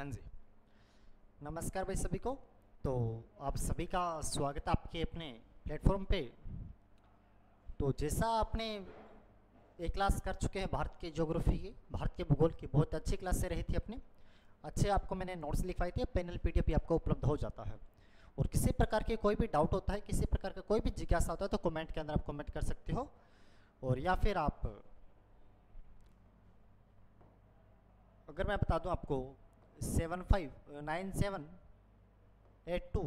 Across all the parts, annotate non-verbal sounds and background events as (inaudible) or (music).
हाँ जी। नमस्कार भाई सभी को। तो आप सभी का स्वागत है आपके अपने प्लेटफॉर्म पे। तो जैसा आपने एक क्लास कर चुके हैं भारत के ज्योग्राफी की, भारत के भूगोल की, बहुत अच्छी क्लास से रही थी अपने। अच्छे आपको मैंने नोट्स लिखवाए थे पैनल पीडीएफ भी आपको उपलब्ध हो जाता है। और किसी प्रकार के कोई भी डाउट होता है, किसी प्रकार का कोई भी जिज्ञासा होता है तो कमेंट के अंदर आप कमेंट कर सकते हो। और या फिर आप, अगर मैं बता दूँ आपको seven five nine seven eight two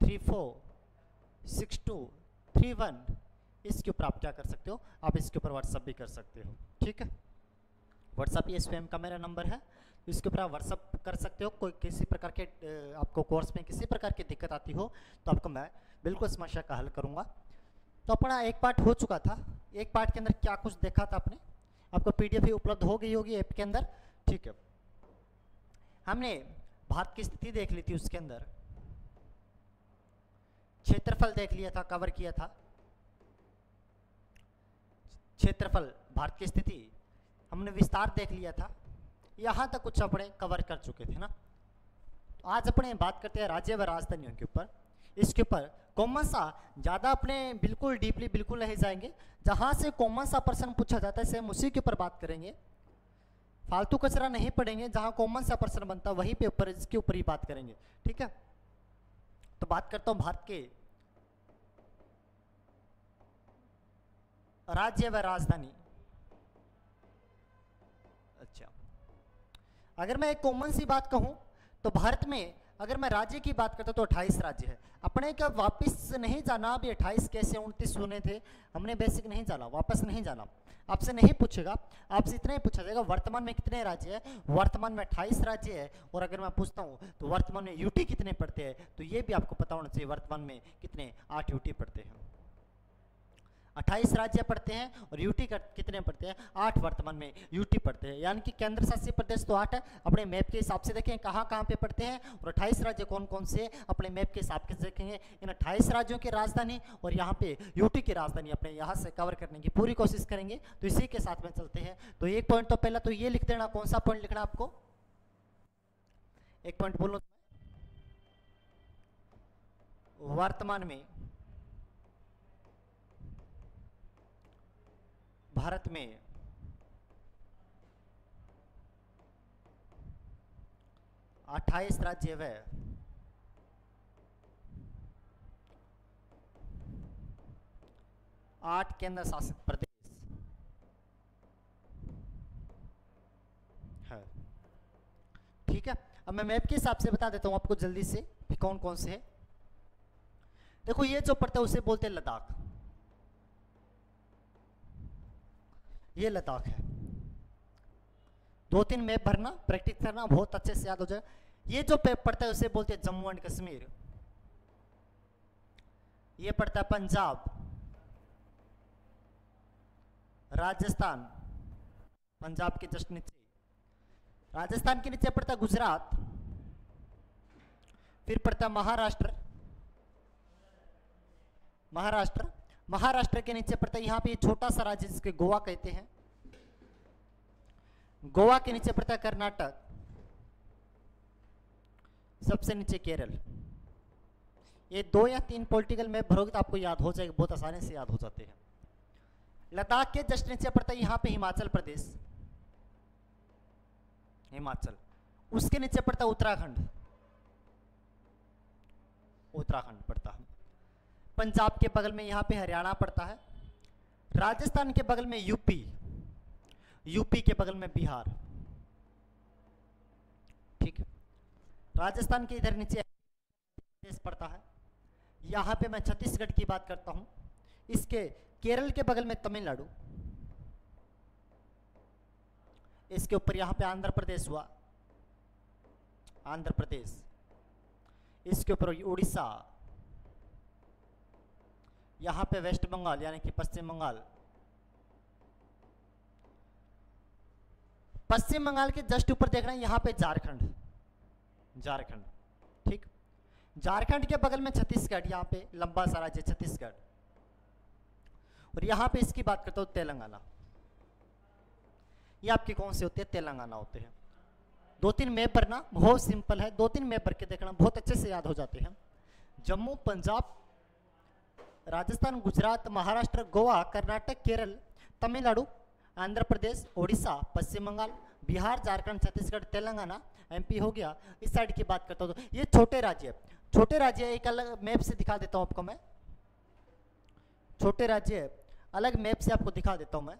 three four six two three one इसके ऊपर आप क्या कर सकते हो? आप इसके ऊपर व्हाट्सअप भी कर सकते हो। ठीक है? व्हाट्सअप ये स्वयं का मेरा नंबर है। इसके ऊपर आप व्हाट्सअप कर सकते हो। कोई किसी प्रकार के आपको कोर्स में किसी प्रकार की दिक्कत आती हो तो आपको मैं बिल्कुल समस्या का हल करूँगा। तो अपना एक पार्ट हो चुका था। एक पार्ट के अंदर क्या कुछ देखा था आपने? आपको पीडीएफ भी उपलब्ध हो गई होगी ऐप के अंदर। ठीक है। हमने भारत की स्थिति देख ली थी उसके अंदर। क्षेत्रफल देख लिया था कवर किया था। क्षेत्रफल भारत की स्थिति हमने विस्तार देख लिया था। यहाँ तक कुछ अपने कवर कर चुके थे ना। तो आज अपने बात करते हैं राज्य व राजधानियों के ऊपर। इसके ऊपर कॉमन सा ज़्यादा अपने बिल्कुल डीपली बिल्कुल नहीं जाएँगे। जहाँ से कॉमन सा प्रश्न पूछा जाता है, सेम उसी के ऊपर बात करेंगे। फालतू कचरा नहीं पढ़ेंगे जहाँ कॉमन सा प्रश्न बनता वहीं पे ऊपर, इसके ऊपर ही बात करेंगे। ठीक है? तो बात करता हूँ भारत के राज्य व राजधानी। अच्छा। अगर मैं एक कॉमन सी बात कहूँ तो भारत में अगर मैं राज्य की बात करता तो 28 राज्य है। अपने का वापस नहीं जाना, अभी 28 कैसे, उनतीस सुने थे, हमने बेसिक नहीं जाना, वापस नहीं जाना। आपसे नहीं पूछेगा। आपसे इतना ही पूछा जाएगा, वर्तमान में कितने राज्य है? वर्तमान में 28 राज्य है। और अगर मैं पूछता हूँ तो वर्तमान में यूटी कितने पड़ते हैं? तो ये भी आपको पता होना चाहिए, वर्तमान में कितने आठ यूटी पड़ते हैं। 28 राज्य पढ़ते हैं और यूटी कितने पढ़ते हैं? आठ वर्तमान में यूटी पढ़ते हैं। यानी कि केंद्र शासित प्रदेश तो आठ है। अपने मैप के हिसाब से देखें कहाँ कहाँ पे पढ़ते हैं और 28 राज्य कौन कौन से अपने मैप के हिसाब से देखेंगे। इन 28 राज्यों की राजधानी और यहाँ पे यूटी की राजधानी अपने यहाँ से कवर करने की पूरी कोशिश करेंगे। तो इसी के साथ में चलते हैं। तो एक पॉइंट तो पहला तो ये लिख देना कौन सा पॉइंट लिखना आपको? एक पॉइंट बोलो वर्तमान में भारत में अट्ठाईस राज्य व आठ केंद्र शासित प्रदेश है। ठीक है? अब मैं मैप के हिसाब से बता देता हूँ आपको जल्दी से कि कौन कौन से है। देखो, ये जो पड़ता है, उसे बोलते हैं लद्दाख। ये लद्दाख है। दो तीन मैप भरना प्रैक्टिस करना, बहुत अच्छे से याद हो जाए। ये जो पेप पड़ता है, उसे बोलते हैं जम्मू एंड कश्मीर। ये पड़ता है पंजाब, राजस्थान, पंजाब के जस्ट नीचे। राजस्थान के नीचे पड़ता है गुजरात, फिर पड़ता है महाराष्ट्र। महाराष्ट्र महाराष्ट्र के नीचे पड़ता है। यहाँ पे छोटा सा राज्य जिसके गोवा कहते हैं। गोवा के नीचे पड़ता है कर्नाटक। सबसे नीचे केरल। ये दो या तीन पॉलिटिकल मैप भरोगे तो आपको याद हो जाएगा, बहुत आसानी से याद हो जाते हैं। लद्दाख के जस्ट नीचे पड़ता है, यहाँ पे हिमाचल प्रदेश। हिमाचल। उसके नीचे पड़ता उत्तराखंड। उत्तराखंड पड़ता पंजाब के बगल में यहाँ पे हरियाणा पड़ता है, राजस्थान के बगल में यूपी यूपी के बगल में बिहार। ठीक राजस्थान के इधर नीचे प्रदेश पड़ता है। यहाँ पे मैं छत्तीसगढ़ की बात करता हूँ। इसके केरल के बगल में तमिलनाडु। इसके ऊपर यहाँ पे आंध्र प्रदेश हुआ। आंध्र प्रदेश। इसके ऊपर उड़ीसा यहाँ पे वेस्ट बंगाल, यानी कि पश्चिम बंगाल। पश्चिम बंगाल के जस्ट ऊपर देख रहे हैं, यहाँ पे झारखंड। झारखंड, ठीक? झारखंड के बगल में छत्तीसगढ़, यहाँ पे लंबा सा राज्य छत्तीसगढ़। और यहाँ पे इसकी बात करता हूँ, तेलंगाना। ये आपके कौन से होते हैं? तेलंगाना होते हैं। दो तीन मैप पर ना बहुत सिंपल है, दो तीन मैप पर के देखना बहुत अच्छे से याद हो जाते हैं। जम्मू पंजाब राजस्थान, गुजरात, महाराष्ट्र, गोवा, कर्नाटक, केरल, तमिलनाडु, आंध्र प्रदेश, ओडिशा, पश्चिम बंगाल, बिहार, झारखंड, छत्तीसगढ़, तेलंगाना, एमपी हो गया। इस साइड की बात करता हूँ तो ये छोटे राज्य छोटे राज्य एक अलग मैप से दिखा देता हूँ आपको मैं। छोटे राज्य अलग मैप से आपको दिखा देता हूँ मैं।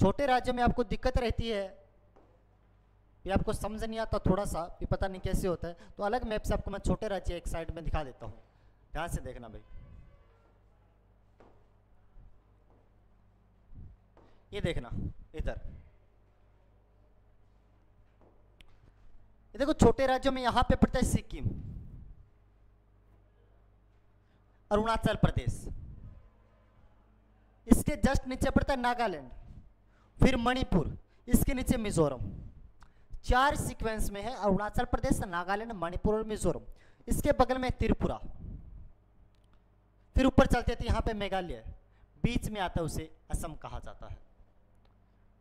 छोटे राज्य में आपको दिक्कत रहती है, ये आपको समझ नहीं आता थोड़ा सा, ये पता नहीं कैसे होता है। तो अलग मैप से आपको मैं छोटे राज्य एक साइड में दिखा देता हूँ। ध्यान से देखना भाई। ये देखना, इधर। ये देखो, छोटे राज्यों में यहाँ पे पड़ता है सिक्किम। अरुणाचल प्रदेश। इसके जस्ट नीचे पड़ता है नागालैंड। फिर मणिपुर। इसके नीचे मिजोरम। चार सीक्वेंस में है अरुणाचल प्रदेश, नागालैंड, मणिपुर और मिजोरम। इसके बगल में त्रिपुरा। फिर ऊपर चलते थे, यहाँ पे मेघालय। बीच में आता है उसे असम कहा जाता है।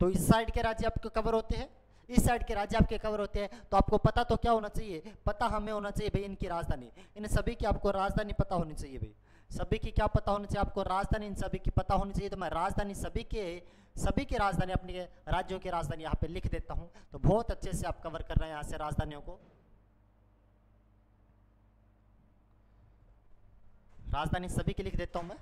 तो इस साइड के राज्य आपके कवर होते हैं। इस साइड के राज्य आपके कवर होते हैं। तो आपको पता तो क्या होना चाहिए? पता हमें होना चाहिए भाई इनकी राजधानी। इन सभी की आपको राजधानी पता होनी चाहिए भाई। सभी की क्या पता होनी चाहिए? आपको राजधानी, इन सभी की पता होनी चाहिए। तो मैं राजधानी सभी के, सभी की राजधानी, अपने राज्यों की राजधानी यहाँ पे लिख देता हूँ। तो बहुत अच्छे से आप कवर कर रहे हैं यहाँ से राजधानियों को। राजधानी सभी की लिख देता हूँ मैं।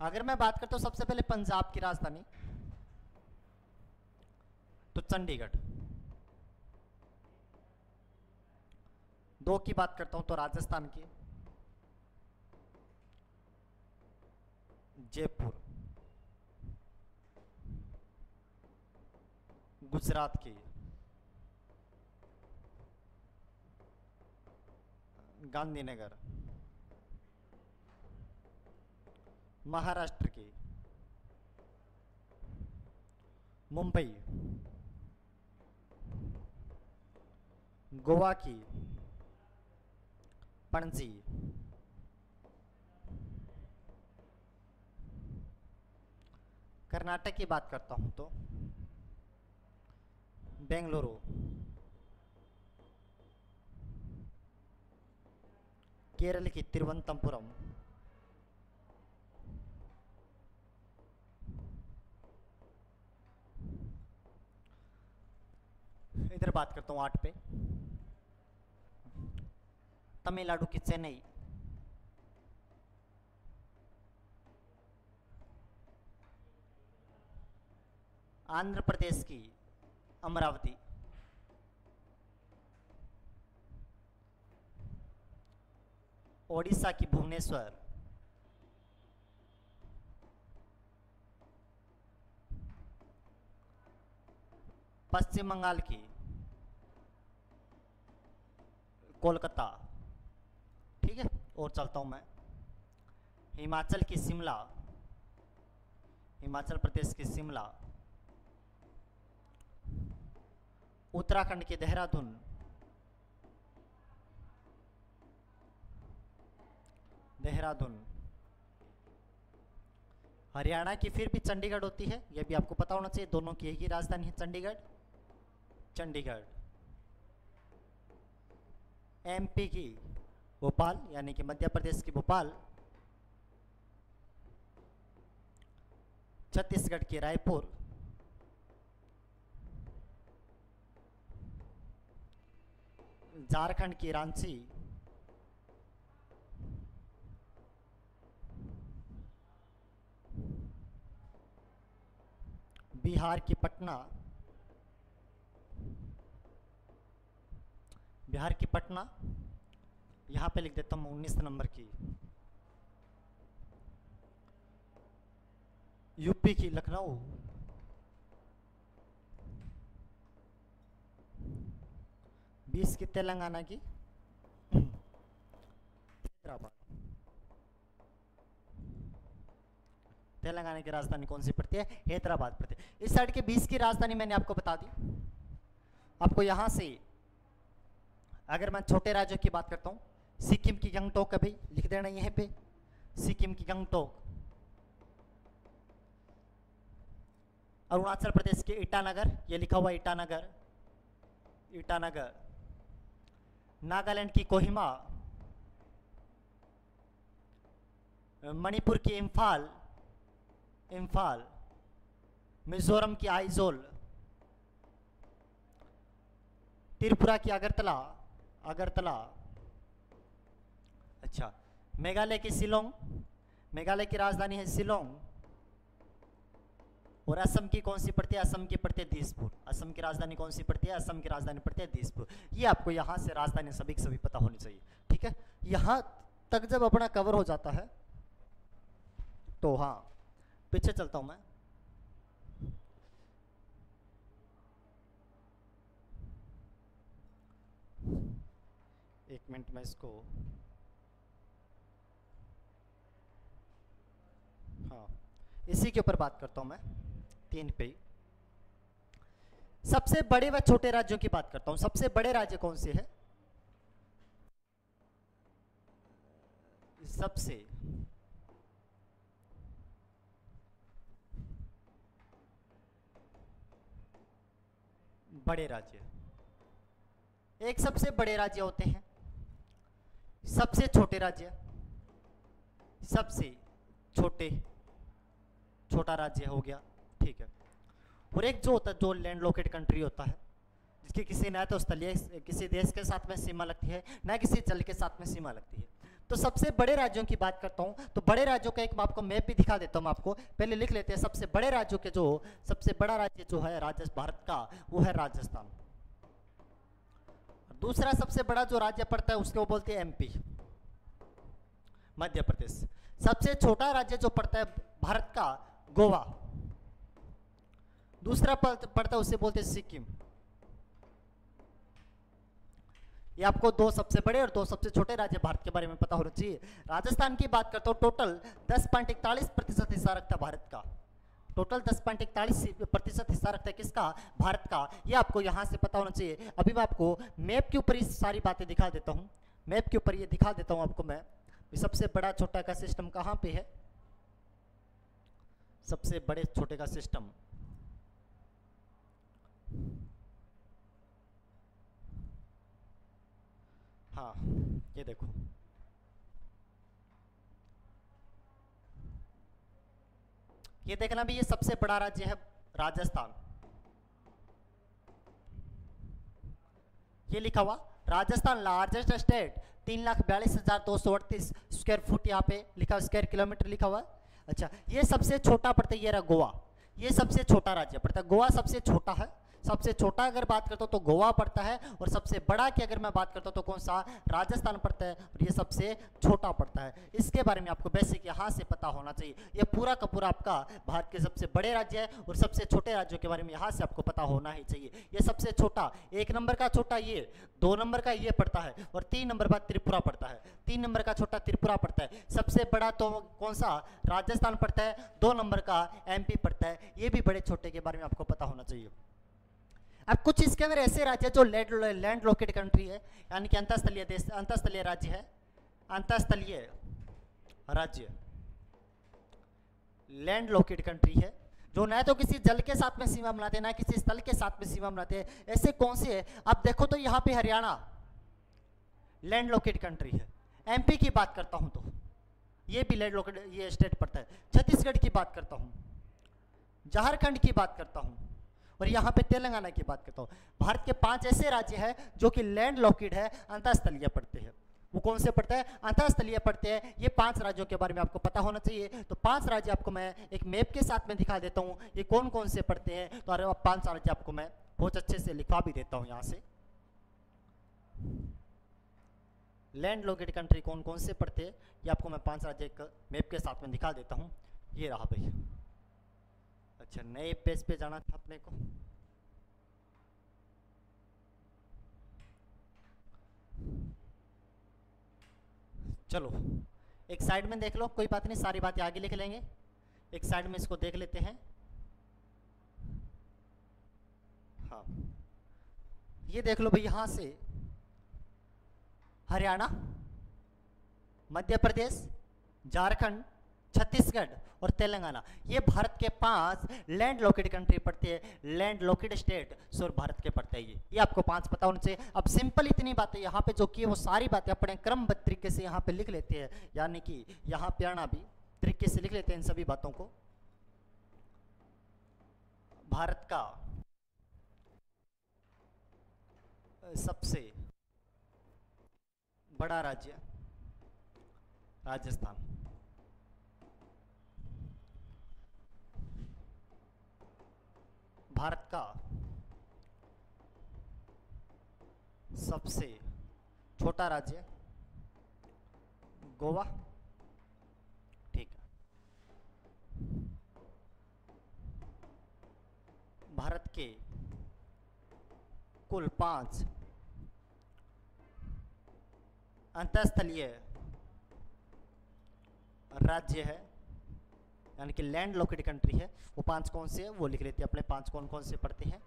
अगर मैं बात करता हूँ सबसे पहले पंजाब की राजधानी तो चंडीगढ़। दो की बात करता हूँ तो राजस्थान की। जयपुर। गुजरात की गांधीनगर। महाराष्ट्र की। मुंबई। गोवा की। पणजी। कर्नाटक की बात करता हूँ तो। बेंगलुरु। केरल की तिरुवनंतपुरम। इधर बात करता हूँ आठ पे। तमिलनाडु की चेन्नई। आंध्र प्रदेश की अमरावती। ओडिशा की भुवनेश्वर। पश्चिम बंगाल की कोलकाता। ठीक है, और चलता हूँ मैं। हिमाचल की शिमला। हिमाचल प्रदेश की शिमला। उत्तराखंड के देहरादून। देहरादून। हरियाणा की फिर भी चंडीगढ़ होती है, यह भी आपको पता होना चाहिए, दोनों की एक ही राजधानी है चंडीगढ़। चंडीगढ़। एमपी की भोपाल, यानी कि मध्य प्रदेश की भोपाल। छत्तीसगढ़ की रायपुर। झारखंड की रांची बिहार की पटना बिहार की पटना यहाँ पे लिख देता हूँ उन्नीस नंबर की यूपी की लखनऊ बीस की तेलंगाना की हैदराबाद तेलंगाना की राजधानी कौन सी पड़ती है हैदराबाद पड़ती है इस साइड के बीस की राजधानी मैंने आपको बता दी आपको यहाँ से अगर मैं छोटे राज्यों की बात करता हूँ सिक्किम की गंगटोक अभी लिख देना यहीं पे सिक्किम की गंगटोक अरुणाचल प्रदेश के ईटानगर ये लिखा हुआ ईटानगर ईटानगर नागालैंड की कोहिमा, मणिपुर की इम्फाल इम्फाल, मिजोरम की आइजोल, त्रिपुरा की अगरतला अगरतला। अच्छा मेघालय की शिलोंग, मेघालय की राजधानी है शिलोंग। और असम की कौन सी पड़ती है? असम की पड़ती है दीसपुर। असम की राजधानी कौन सी पड़ती है? असम की राजधानी पड़ती है दीसपुर। ये आपको यहाँ से राजधानी सभी सभी पता होनी चाहिए, ठीक है? यहाँ तक जब अपना कवर हो जाता है तो हाँ पीछे चलता हूँ मैं। एक मिनट में इसको हाँ इसी के ऊपर बात करता हूँ मैं। तीन पे। सबसे बड़े व छोटे राज्यों की बात करता हूँ। सबसे बड़े राज्य कौन से हैं? सबसे बड़े राज्य एक सबसे बड़े राज्य होते हैं। सबसे छोटे राज्य। सबसे छोटे, छोटा राज्य हो गया। ठीक है। और एक जो होता है, जो लैंड लोकेट कंट्री होता है, जिसकी किसी न तो स्थलीय, किसी देश के साथ में सीमा लगती है, न किसी जल के साथ में सीमा लगती है। तो सबसे बड़े राज्यों की बात करता हूँ तो बड़े राज्यों का एक मैं आपको मैप भी दिखा देता हूँ आपको। पहले लिख लेते हैं, सबसे बड़े राज्यों के जो, सबसे बड़ा राज्य जो है राजस्थान भारत का, वो है राजस्थान। दूसरा सबसे बड़ा जो राज्य पड़ता है, उसको बोलते हैं एमपी मध्य प्रदेश। सबसे छोटा राज्य जो पड़ता है, भारत का, गोवा। दूसरा पड़ता है, उसे बोलते हैं सिक्किम। ये आपको दो सबसे बड़े और दो सबसे छोटे राज्य भारत के बारे में पता होना चाहिए। राजस्थान की बात करता हूँ टोटल दस पॉइंट इकतालीस प्रतिशत हिस्सा रखता भारत का। टोटल दस पॉइंट इकतालीस प्रतिशत हिस्सा रखता है किसका? भारत का। ये आपको यहाँ से पता होना चाहिए। अभी मैं आपको मैप के ऊपर सारी बातें दिखा देता हूँ। मैप के ऊपर ये दिखा देता हूँ आपको मैं। सबसे बड़ा छोटा का सिस्टम कहाँ पे है? सबसे बड़े छोटे का सिस्टम हाँ ये देखो। ये देखना भी ये सबसे बड़ा राज्य है राजस्थान। ये लिखा हुआ, राजस्थान लार्जेस्ट स्टेट तीन लाख बयालीस हज़ार दो सौ अड़तीस स्क्वायर फुट यहाँ पे लिखा स्क्वायर किलोमीटर लिखा हुआ। अच्छा ये सबसे छोटा पड़ता है, ये रहा गोवा। ये सबसे छोटा राज्य पड़ता है, गोवा सबसे छोटा है। सबसे छोटा अगर बात करता हूँ तो गोवा पड़ता है, और सबसे बड़ा की अगर मैं बात करता हूँ तो कौन सा? राजस्थान पड़ता है, और ये सबसे छोटा पड़ता है। इसके बारे में आपको बेसिक यहाँ से पता होना चाहिए। ये पूरा का पूरा आपका भारत के सबसे बड़े राज्य है, और सबसे छोटे राज्यों के बारे में यहाँ से आपको पता होना ही चाहिए। ये सबसे छोटा, एक नंबर का छोटा ये, दो नंबर का ये पड़ता है, और तीन नंबर बाद त्रिपुरा पड़ता है। तीन नंबर का छोटा त्रिपुरा पड़ता है। सबसे बड़ा तो कौन सा? राजस्थान पड़ता है। दो नंबर का एमपी पड़ता है। ये भी बड़े छोटे के बारे में आपको पता होना चाहिए। अब कुछ इसके अंदर ऐसे राज्य है जो लैंड लैंड लोकेट कंट्री है, यानी कि अंतस्थलीय देश, अंतस्थलीय राज्य है। अंतस्थलीय राज्य। लैंड लोकेट कंट्री है, जो न तो किसी जल के साथ में सीमा बनाते, ना किसी स्थल के साथ में सीमा बनाते। हैं ऐसे कौन से है? अब देखो तो यहाँ पे हरियाणा लैंड लोकेट कंट्री है। एमपी की बात करता हूँ तो ये भी लैंड लोकेट ये स्टेट पड़ता है। छत्तीसगढ़ की बात करता हूँ, झारखंड की बात करता हूँ। और यहाँ पे तेलंगाना की बात करता हूँ। भारत के पाँच ऐसे राज्य हैं जो कि लैंड लॉकेड है, अंतस्थलीय पड़ते हैं। वो कौन से पड़ते हैं? अंतस्थलीय पड़ते हैं। ये पाँच राज्यों के बारे में आपको पता होना चाहिए। तो पाँच राज्य आपको मैं एक मैप के साथ में दिखा देता हूँ। ये कौन कौन से पड़ते हैं? तो अरे पाँच राज्य आपको मैं बहुत अच्छे से लिखवा भी देता हूँ यहाँ से। लैंड लोकेड कंट्री कौन कौन से पड़ते हैं? ये आपको मैं पाँच राज्य मैप के साथ में दिखा देता हूँ। ये रहा भैया अच्छा नए पेज पे जाना था अपने को? चलो, एक साइड में देख लो, कोई बात नहीं, सारी बातें आगे लिख लेंगे। एक साइड में इसको देख लेते हैं। हाँ। ये देख लो भाई, यहाँ से हरियाणा, मध्य प्रदेश, झारखंड छत्तीसगढ़ और तेलंगाना। ये भारत के पाँच लैंड लोकेटेड कंट्री पड़ती है। Land located state so Bharat के पड़ते हैं ये। आपको पाँच पता होना चाहिए। अब सिंपल इतनी बातें यहाँ पे जो की वो सारी बातें अपने क्रमबद्ध तरीके से यहाँ पे लिख लेते हैं। यानी कि यहाँ पे आना भी तरीके से लिख लेते हैं इन सभी बातों को। भारत का सबसे बड़ा राज्य राजस्थान। भारत का सबसे छोटा राज्य गोवा। ठीक है। भारत के कुल पाँच अंतस्थलीय राज्य है। यानी कि लैंड लोकेट कंट्री है। वो पाँच कौन से है? वो लिख लेते हैं अपने पाँच कौन कौन से पढ़ते हैं।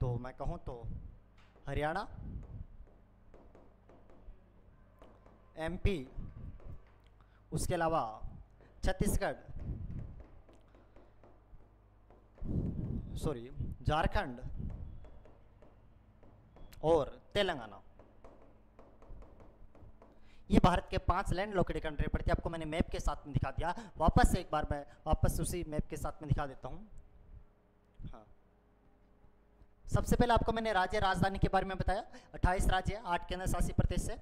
तो मैं कहूँ तो हरियाणा एमपी उसके अलावा छत्तीसगढ़ सॉरी झारखंड और तेलंगाना। ये भारत के पाँच लैंड लोकेटेड कंट्री पड़ती है आपको मैंने मैप के साथ में दिखा दिया। वापस एक बार मैं वापस उसी मैप के साथ में दिखा देता हूँ। हाँ। सबसे पहले आपको मैंने राज्य राजधानी के बारे में बताया। 28 राज्य, आठ केंद्र शासित प्रदेश से।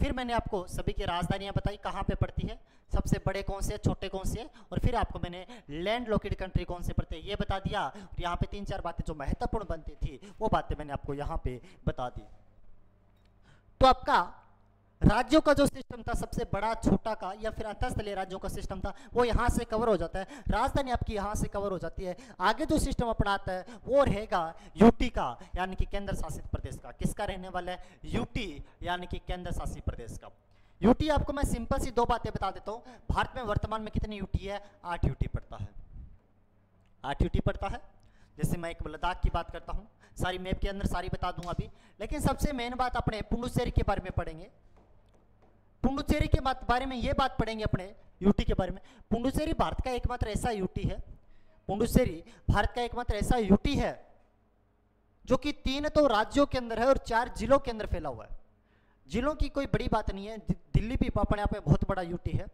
फिर मैंने आपको सभी की राजधानियाँ बताई, कहाँ पे पड़ती है। सबसे बड़े कौन से छोटे कौन से और फिर आपको मैंने लैंड लोकेटेड कंट्री कौन से पड़ते हैं, ये बता दिया। और यहाँ पे तीन चार बातें जो महत्वपूर्ण बनती थी, वो बातें मैंने आपको यहाँ पे बता दी। तो आपका राज्यों का जो सिस्टम था, सबसे बड़ा, छोटा का, या फिर अंतस्थलीय राज्यों का सिस्टम था, वो यहाँ से कवर हो जाता है। राजधानी आपकी यहाँ से कवर हो जाती है। आगे जो सिस्टम अपनाता है, वो रहेगा यूटी का, यानी कि केंद्र शासित प्रदेश का। किसका रहने वाला है? यूटी यानी कि केंद्र शासित प्रदेश का। यूटी आपको मैं सिंपल सी दो बातें बता देता हूँ। भारत में वर्तमान में कितनी यूटी है? आठ यूटी पड़ता है। आठ यूटी पड़ता है। जैसे मैं एक लद्दाख की बात करता हूँ। सारी मैप के अंदर सारी बता दूँगा अभी। लेकिन सबसे मेन बात अपने पुंडुचेरी के बारे में पढ़ेंगे। पुंडुचेरी के बारे में ये बात पढ़ेंगे अपने यूटी के बारे में। पुंडुचेरी भारत का एकमात्र ऐसा यूटी है। पुंडुचेरी भारत का एकमात्र ऐसा यूटी है, जो कि तीन तो राज्यों के अंदर है और चार जिलों के अंदर फैला हुआ है। जिलों की कोई बड़ी बात नहीं है दिल्ली भी अपने आप में बहुत बड़ा यूटी है।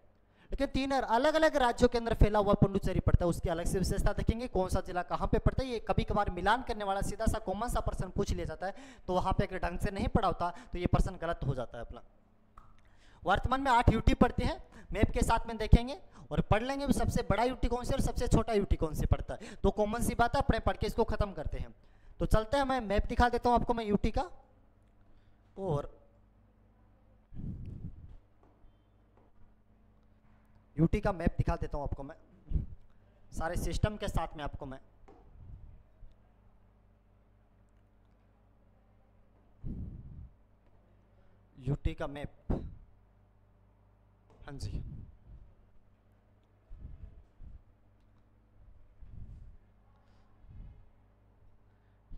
लेकिन तीन अलग अलग राज्यों के अंदर फैला हुआ पुंडुचेरी पड़ता है, उसकी अलग से विशेषता देखेंगे, कौन सा जिला कहाँ पे पड़ता है, ये कभी कभार मिलान करने वाला सीधा सा कॉमन सा पर्सन पूछ लिया जाता है तो वहाँ पे अगर ढंग से नहीं पढ़ा होता तो ये पर्सन गलत हो जाता है अपना। वर्तमान में आठ यूटी पढ़ते हैं, मैप के साथ में देखेंगे और पढ़ लेंगे सबसे बड़ा यूटी कौन से और सबसे छोटा यूटी कौन से पढ़ता है। तो कॉमन सी बात है, अपने पढ़ के इसको खत्म करते हैं। तो चलते हैं, मैं मैप दिखा देता हूँ आपको मैं यूटी का। और यूटी का मैप दिखा देता हूँ आपको मैं। सारे सिस्टम के साथ में आपको मैं। यूटी का मैप। हाँ जी।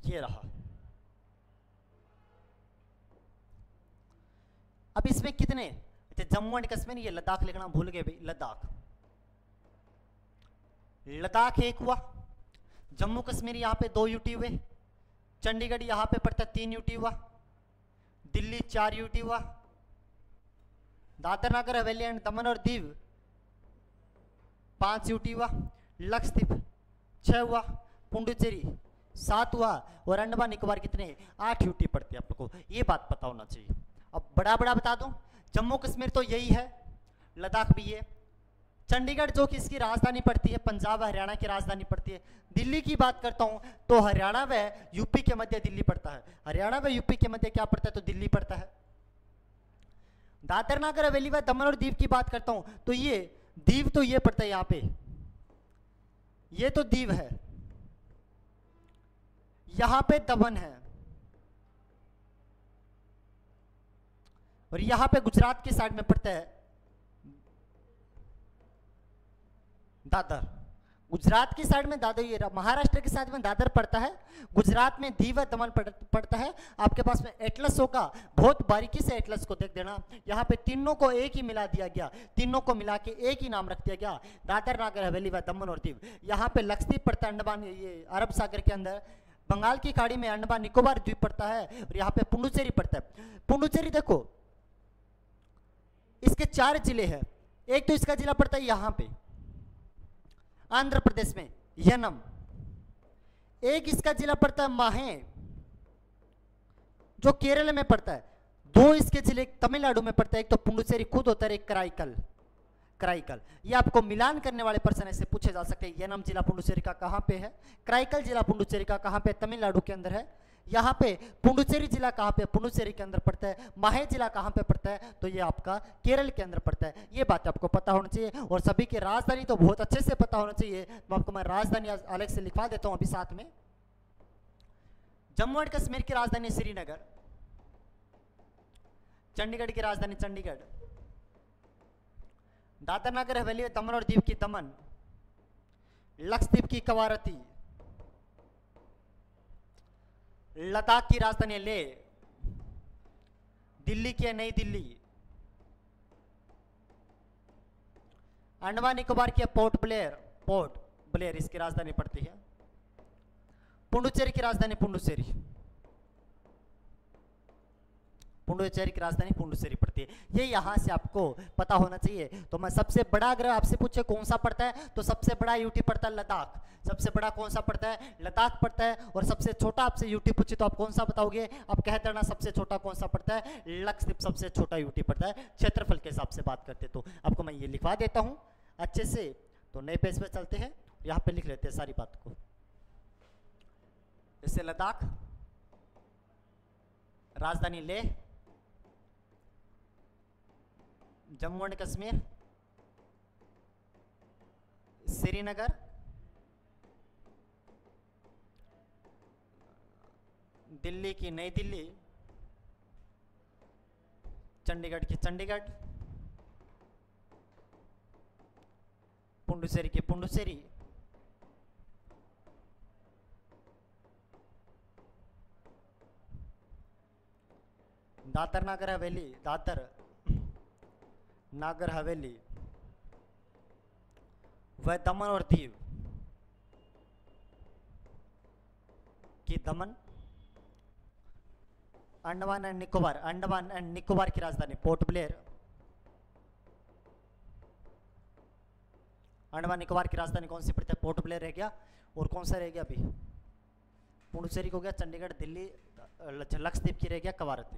ये रहा। अब इसमें कितने? अच्छा जम्मू एंड कश्मीर, ये लद्दाख लिखना भूल गए भाई, लद्दाख। लद्दाख एक हुआ। जम्मू कश्मीर यहाँ पे दो यूटी हुए। चंडीगढ़ यहाँ पे पड़ता तीन यूटी हुआ। दिल्ली चार यूटी हुआ। दादर नगर हवेली एंड दमन और दीव। पाँच यूटी हुआ, लक्षद्वीप, छह हुआ, पुंडुचेरी, सात हुआ और अंडमान निकोबार कितने आठ यूटी पड़ती है आपको ये बात पता होना चाहिए। अब बड़ा बड़ा बता दूँ, जम्मू कश्मीर तो यही है, लद्दाख भी है चंडीगढ़ जो कि इसकी राजधानी पड़ती है, पंजाब हरियाणा की राजधानी पड़ती है। दिल्ली की बात करता हूँ तो हरियाणा व यूपी के मध्य दिल्ली पड़ता है। हरियाणा व यूपी के मध्य क्या पड़ता है? तो दिल्ली पड़ता है। दादर नागर हवेली व दमन और दीव की बात करता हूँ। तो ये, दीव तो ये पड़ता है यहाँ पे। ये तो दीव है। यहाँ पे दमन है। और यहाँ पे गुजरात के साइड में पड़ता है दादर। गुजरात की साइड में दादर, ये महाराष्ट्र की साइड में दादर पड़ता है, गुजरात में दीव दमन पड़ता है। आपके पास में एटलस होगा, बहुत बारीकी से एटलस को देख देना। यहाँ पे तीनों को एक ही मिला दिया गया, तीनों को मिला के एक ही नाम रख दिया गया, दादर नागर, हवेली व दमन और दीव। यहाँ पे लक्षद्वीप पड़ता है, अंडमान ये अरब सागर के अंदर। बंगाल की खाड़ी में अंडमान निकोबार द्वीप पड़ता है, और यहाँ पे पुंडुचेरी पड़ता है। पुंडुचेरी देखो, इसके चार ज़िले हैं। एक तो इसका जिला पड़ता है यहाँ पे। आंध्र प्रदेश में, यनम। एक इसका जिला पड़ता है माहे, जो केरल में पड़ता है। दो इसके ज़िले तमिलनाडु में पड़ता है, एक तो पुंडुचेरी खुद होता है एक कराईकल क्राइकल ये आपको मिलान करने वाले पर्सन ऐसे पूछे जा सकते हैं, यनम जिला पुंडुचेरी का कहाँ पे है? क्राइकल जिला पुंडुचेरी का कहाँ पे तमिलनाडु के अंदर है। यहाँ पे पुंडुचेरी जिला कहाँ पे, पुंडुचेरी के अंदर पड़ता है, माहे जिला कहाँ पे पड़ता है तो ये आपका केरल के अंदर पड़ता है। ये बात आपको पता होना चाहिए और सभी की राजधानी तो बहुत अच्छे से पता होना चाहिए। तो आपको मैं राजधानी अलग से लिखवा देता हूँ अभी साथ में। जम्मू एंड कश्मीर की राजधानी श्रीनगर, चंडीगढ़ की राजधानी चंडीगढ़, दादर नगर हवेली दमन और दीव की दमन लक्षद्वीप की कवारती लद्दाख की राजधानी ले दिल्ली की नई दिल्ली। अंडमान निकोबार की पोर्ट ब्लेयर पोर्ट ब्लेयर इसकी राजधानी पड़ती है। पुंडुचेरी की राजधानी पुंडुचेरी। पुंडुचेरी की राजधानी पुंडुचेरी पड़ती है। ये यहाँ से आपको पता होना चाहिए। तो मैं सबसे बड़ा अगर आपसे पूछे कौन सा पड़ता है तो सबसे बड़ा यूटी पड़ता है लद्दाख। सबसे बड़ा कौन सा पड़ता है? लद्दाख पड़ता है। और सबसे छोटा आपसे यूटी पूछे तो आप कौन सा बताओगे? आप कह देना सबसे छोटा कौन सा पड़ता है? लक्षद्वीप सबसे छोटा यूटी पड़ता है। क्षेत्रफल के हिसाब से बात करते तो आपको मैं ये लिखवा देता हूँ अच्छे से। तो नए पेज पे चलते हैं। यहाँ पे लिख लेते हैं सारी बात को। जैसे लद्दाख, राजधानी लेह जम्मू एंड कश्मीर, श्रीनगर, दिल्ली की नई दिल्ली, चंडीगढ़ की चंडीगढ़, पुंडुचेरी की पुंडुचेरी दादर नागर हवेली दादर नागर हवेली व दमन और दीव। की दमन? अंडमान एंड निकोबार, अंडमान एंड निकोबार की राजधानी, पोर्ट ब्लेयर। अंडमान निकोबार की राजधानी कौन सी पड़ती है? पोर्ट ब्लेयर रह गया। और कौन सा रह गया अभी? पुडुचेरी को गया, चंडीगढ़, दिल्ली लक्षद्वीप की रह गया कवारती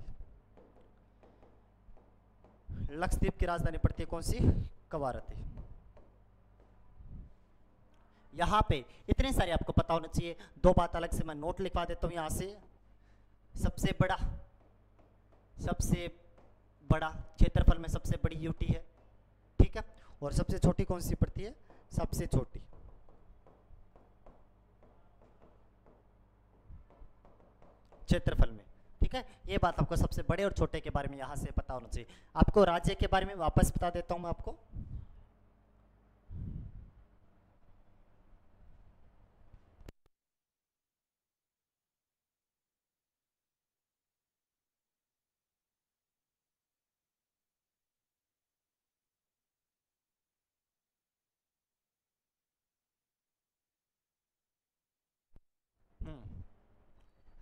लक्षद्वीप की राजधानी पड़ती है कौन सी? कवारती यहाँ पे इतने सारे आपको पता होना चाहिए। दो बात अलग से मैं नोट लिखवा देता हूँ यहाँ से। सबसे बड़ा सबसे बड़ा क्षेत्रफल में सबसे बड़ी यूटी है। ठीक है? और सबसे छोटी कौन सी पड़ती है? सबसे छोटी। क्षेत्रफल में। ठीक है? ये बात आपको सबसे बड़े और छोटे के बारे में यहाँ से पता होना चाहिए। आपको राज्य के बारे में वापस बता देता हूँ मैं आपको।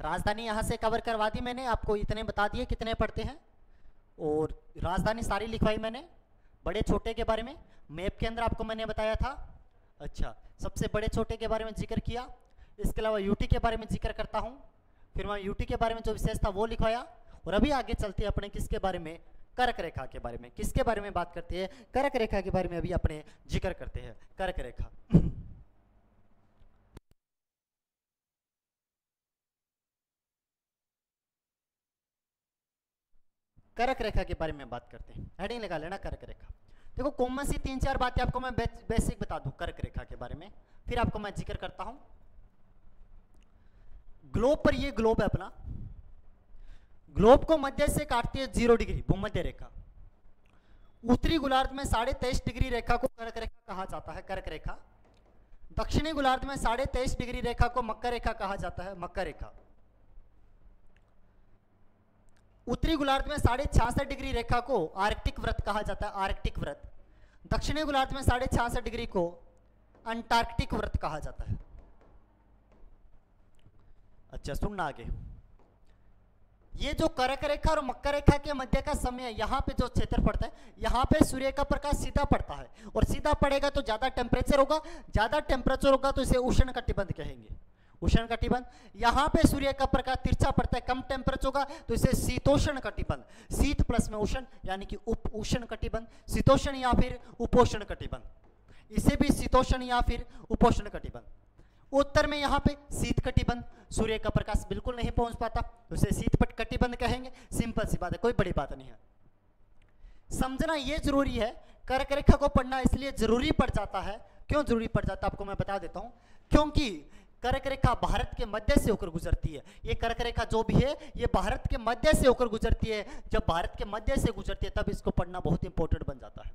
राजधानी यहाँ से कवर करवा दी मैंने, आपको इतने बता दिए कितने पढ़ते हैं। और राजधानी सारी लिखवाई मैंने, बड़े छोटे के बारे में, मैप के अंदर आपको मैंने बताया था। अच्छा सबसे बड़े छोटे के बारे में ज़िक्र किया, इसके अलावा यूटी के बारे में ज़िक्र करता हूँ। फिर मैं यूटी के बारे में जो विशेष था वो लिखवाया, और अभी आगे चलते अपने किसके बारे में, कर्क रेखा के बारे में। किसके बारे में बात करते हैं? कर्क रेखा के बारे में अभी अपने ज़िक्र करते हैं। कर्क रेखा। (laughs) करक रेखा के बारे में बात करते हैं। हेडिंग लगा लेना करक रेखा। देखो कॉमन सी तीन चार बातें आपको मैं बेसिक बता दूँ कर्क रेखा के बारे में। फिर आपको मैं ज़िक्र करता हूँ। ग्लोब पर ये ग्लोब है अपना। ग्लोब को मध्य से काटती है ज़ीरो डिग्री भूमध्य रेखा। उत्तरी गोलार्ध में साढ़े तेईस डिग्री रेखा को कर्क रेखा कहा जाता है, कर्क रेखा। दक्षिणी गोलार्ध में साढ़े तेईस डिग्री रेखा को मकर रेखा कहा जाता है मकर रेखा। उत्तरी गोलार्ध में साढ़े छियासठ डिग्री रेखा को आर्कटिक व्रत कहा जाता है, आर्कटिक व्रत। दक्षिणी गोलार्ध में साढ़े छियासठ डिग्री को अंटार्कटिक व्रत कहा जाता है। अच्छा सुनना आगे। ये जो करक रेखा और मकर रेखा के मध्य का समय यहाँ पे जो क्षेत्र पड़ता है, यहाँ पे सूर्य का प्रकाश सीधा पड़ता है। और सीधा पड़ेगा तो ज़्यादा टेम्परेचर होगा, ज़्यादा टेम्परेचर होगा तो इसे उष्ण कटिबंध कहेंगे। उष्ण कटिबंध। यहाँ पे सूर्य का प्रकाश तिरछा पड़ता है, कम टेम्परेचर होगा तो इसे शीतोष्ण कटिबंध। शीत प्लस में उष्ण, यानी कि उप उष्ण कटिबंध। शीतोष्ण या फिर उपोष्ण कटिबंध। इसे भी शीतोष्ण या फिर उपोष्ण कटिबंध। उत्तर में यहाँ पे शीत कटिबंध। सूर्य का प्रकाश बिल्कुल नहीं पहुँच पाता तो उसे शीत कटिबंध कहेंगे। सिंपल सी बात है, कोई बड़ी बात नहीं है। समझना ये ज़रूरी है कर्क रेखा को पढ़ना इसलिए ज़रूरी पड़ जाता है। क्यों ज़रूरी पड़ जाता है, आपको मैं बता देता हूँ। क्योंकि कर्क रेखा भारत के मध्य से होकर गुजरती है। ये कर्क रेखा जो भी है, ये भारत के मध्य से होकर गुजरती है। जब भारत के मध्य से गुजरती है, तब इसको पढ़ना बहुत इंपॉर्टेंट बन जाता है।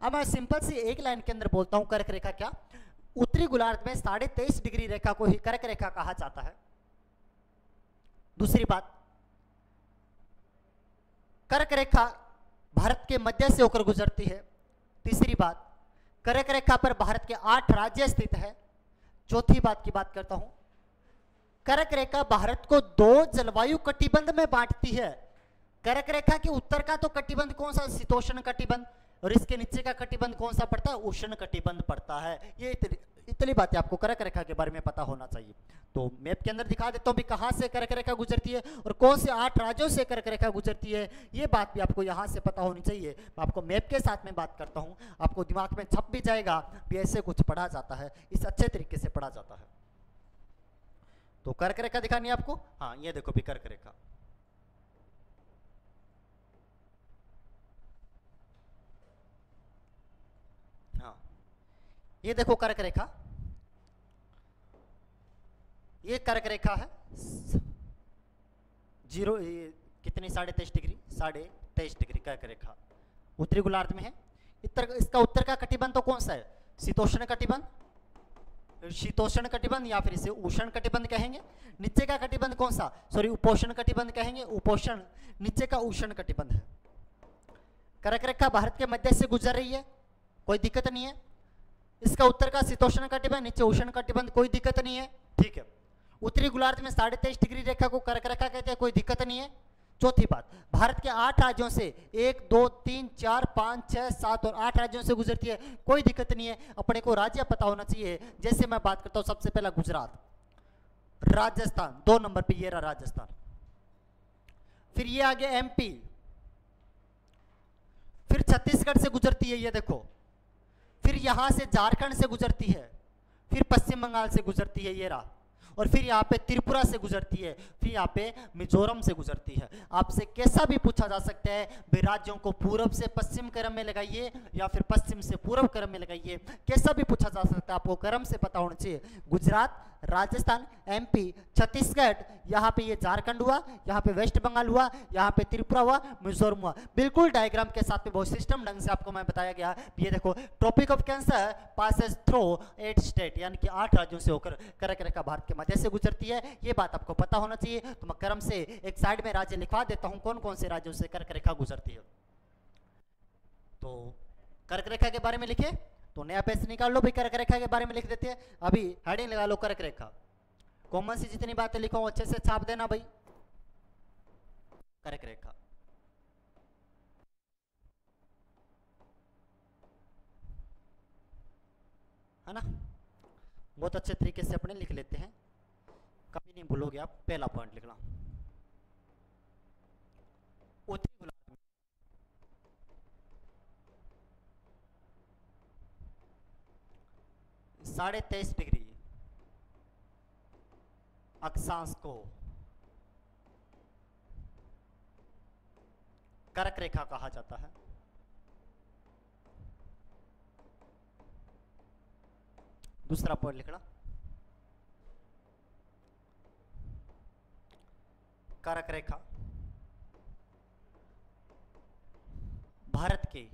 अब मैं सिंपल सी एक लाइन के अंदर बोलता हूँ कर्क रेखा क्या? उत्तरी गोलार्ध में साढ़े तेईस डिग्री रेखा को ही कर्क रेखा कहा जाता है। दूसरी बात कर्क रेखा भारत के मध्य से होकर गुजरती है। तीसरी बात कर्क रेखा पर भारत के आठ राज्य स्थित है। चौथी बात की बात करता हूँ। करक रेखा भारत को दो जलवायु कटिबंध में बांटती है। करक रेखा के उत्तर का तो कटिबंध कौन सा? शीतोष्ण कटिबंध। और इसके नीचे का कटिबंध कौन सा पड़ता है? उष्ण कटिबंध पड़ता है। ये इतनी, इतनी बातें आपको करक रेखा के बारे में पता होना चाहिए। तो मैप के अंदर दिखा देता हूँ भी कहाँ से कर्क रेखा गुजरती है और कौन से आठ राज्यों से कर्क रेखा गुजरती है। ये बात भी आपको यहाँ से पता होनी चाहिए। मैं आपको मैप के साथ में बात करता हूँ। आपको दिमाग में छप भी जाएगा भी ऐसे कुछ पढ़ा जाता है। इस अच्छे तरीके से पढ़ा जाता है। तो कर्क रेखा दिखानी है आपको? हाँ ये देखो भी कर्क रेखा। हाँ ये देखो कर्क रेखा। ये कर्क रेखा है। ज़ीरो कितनी? साढ़े तेईस डिग्री। साढ़े तेईस डिग्री कर्क रेखा। उत्तरी गोलार्ध में है। इतर, इसका उत्तर का कटिबंध तो कौन सा है? शीतोष्ण कटिबंध? शीतोष्ण कटिबंध या फिर इसे उष्ण कटिबंध कहेंगे। नीचे का कटिबंध कौन सा? सॉरी उपोषण कटिबंध कहेंगे। उपोषण, नीचे का उष्ण कटिबंध है। कर्क रेखा भारत के मध्य से गुजर रही है। कोई दिक्कत नहीं है। इसका उत्तर का शीतोष्ण कटिबंध, नीचे उष्ण कटिबंध, कोई दिक्कत नहीं है। ठीक है। उत्तरी गोलार्ध में साढ़े तेईस डिग्री रेखा को कर्क रेखा कहते हैं, कोई दिक्कत नहीं है। चौथी बात, भारत के आठ राज्यों से एक, दो, तीन, चार, पाँच, छह, सात और आठ राज्यों से गुजरती है, कोई दिक्कत नहीं है। अपने को राज्य पता होना चाहिए। जैसे मैं बात करता हूँ, सबसे पहला गुजरात। राजस्थान, दो नंबर पे ये रहा राजस्थान। फिर ये आ गया एमपी फिर छत्तीसगढ़ से गुजरती है, ये देखो। फिर यहाँ से झारखंड से गुजरती है। फिर पश्चिम बंगाल से गुजरती है, ये रहा। और फिर यहाँ पे त्रिपुरा से गुजरती है, फिर यहाँ पे मिजोरम से गुजरती है। आपसे कैसा भी पूछा जा सकता है, भाई राज्यों को पूर्व से पश्चिम क्रम में लगाइए या फिर पश्चिम से पूर्व क्रम में लगाइए? कैसा भी पूछा जा सकता है, आपको क्रम से पता होना चाहिए। गुजरात राजस्थान एमपी छत्तीसगढ़, यहाँ पे ये झारखंड हुआ, यहाँ पे वेस्ट बंगाल हुआ, यहाँ पे त्रिपुरा हुआ, मिजोरम हुआ। बिल्कुल डायग्राम के साथ में बहुत सिस्टम ढंग से आपको मैं बताया गया। ये देखो tropic of cancer passes through eight state यानी कि आठ राज्यों से होकर कर्क रेखा भारत के मध्य से गुजरती है। ये बात आपको पता होना चाहिए। तो मैं क्रम से एक साइड में राज्य लिखवा देता हूँ कौन कौन से राज्यों से कर्क रेखा गुजरती है। तो कर्क रेखा के बारे में लिखे तो नया पेज निकाल लो, भाई कर्क रेखा के बारे में लिख देते हैं। अभी हेडिंग लगा लो, कर्क रेखा। कॉमन सी जितनी बातें लिखो अच्छे से छाप देना भाई। कर्क रेखा। है ना? बहुत अच्छे तरीके से अपने लिख लेते हैं। कभी नहीं भूलोगे आप, पहला पॉइंट लिखना उत्तरी गोलार्ध में साढ़े तेईस डिग्री अक्षांश को कर्क रेखा कहा जाता है। दूसरा पॉइंट लिखना। कारक रेखा भारत के